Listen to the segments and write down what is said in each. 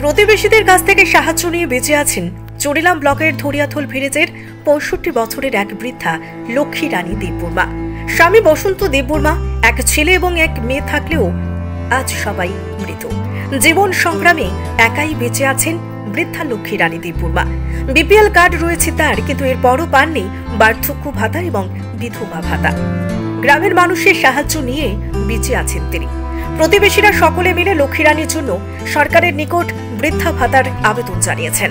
প্রতিবেশীদের কাছ থেকে সাহায্য নিয়ে বেঁচে আছেন চরিলাম ব্লকের ধরিয়াথল ভিলেজের পঁয়ষট্টি বছরের এক বৃদ্ধা লক্ষ্মী রানী দেববর্মা। স্বামী বসন্ত দেববর্মা এক ছেলে এবং এক মেয়ে থাকলেও আজ সবাই মৃত। জীবন সংগ্রামে একাই বেঁচে আছেন বৃদ্ধা লক্ষ্মী রানী দেববর্মা। বিপিএল কার্ড রয়েছে তার, কিন্তু এর পরও পাননি বার্ধক্য ভাতা এবং বিধবা ভাতা। গ্রামের মানুষের সাহায্য নিয়ে বেঁচে আছেন তিনি। প্রতিবেশীরা সকলে মিলে লক্ষ্মীরানীর জন্য সরকারের নিকট বৃদ্ধা ভাতার আবেদন জানিয়েছেন।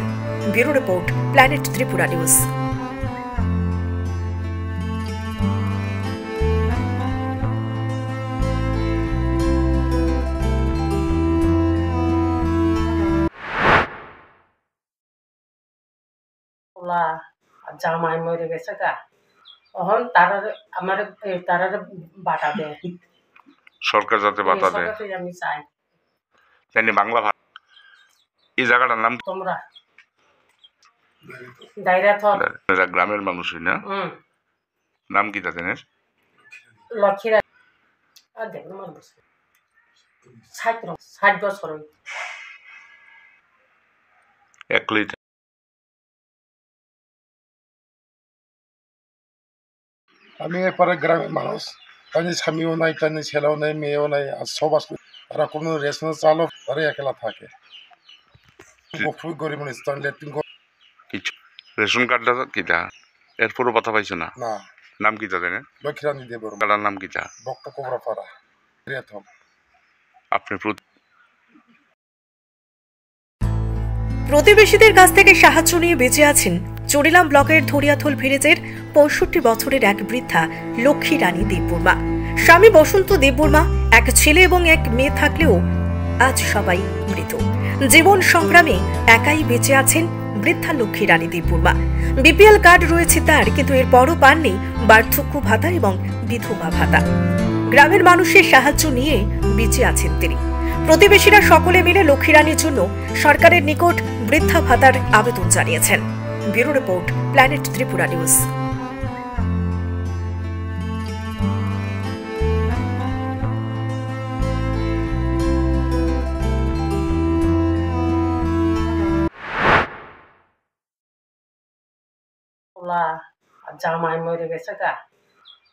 Bureau report planet Tripura news. পোলা জামাই মরে গেছে গা। তখন তারার আমার তারার বাটা দেয় সরকার যাতে বাতা দেয় আমি চাই। জানি বাংলা ভাষা এই জায়গাটার নাম তোমরা। এরা গ্রামের মানুষই না? নাম কি তাদের লক্ষ্মীরা ষাট বছর। এক লিটার আমি এরপরে গ্রামের মানুষ। তাদের স্বামীও নাই তাদের ছেলেও নাই মেয়েও নাই আর সব আসলে তারা কোনো রেশনের চালও তারা একলা থাকে। খুব গরিব মানুষ তারা লেট্রিন কিছু। রেশন কার্ডটা কিটা? এরপরও কথা পাইছো না? না। নাম কি তাদের লক্ষ্মীরানী দেবর কার্ডার নাম কিটা? বক্ত কোবরা পাড়া আপনি প্রতিবেশীদের কাছ থেকে সাহায্য নিয়ে বেঁচে আছেন চরিলাম ব্লকের ধরিয়াথল ভিলেজের পঁয়ষট্টি বছরের এক বৃদ্ধা লক্ষ্মী রানী দেববর্মা। স্বামী বসন্ত দেববর্মা এক ছেলে এবং এক মেয়ে থাকলেও আজ সবাই মৃত। জীবন সংগ্রামে একাই বেঁচে আছেন বৃদ্ধা লক্ষ্মী রানী দেববর্মা বিপিএল কার্ড রয়েছে তার, কিন্তু এর বড় পাননি বার্ধক্য ভাতা এবং বিধবা ভাতা। গ্রামের মানুষের সাহায্য নিয়ে বেঁচে আছেন তিনি। প্রতিবেশীরা সকলে মিলে লক্ষ্মীরানীর জন্য সরকারের নিকট বৃদ্ধা ভাতার আবেদন জানিয়েছেন। Bureau report, planet Tripura news. জামাই মরে গেছে গা।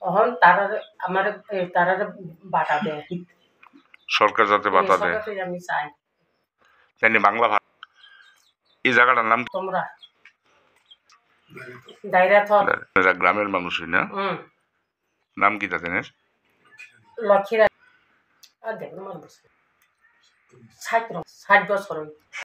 তখন তারার আমার তারার বাটা দেয় সরকার যাতে বাতা দেয় আমি চাই। জানি বাংলা ভাষা। এই জায়গাটার নাম তোমরা। দায়রা গ্রামের মানুষই না? নাম কি তাদের লক্ষ্মীরা আর দেখুন ষাট ষাট বছর।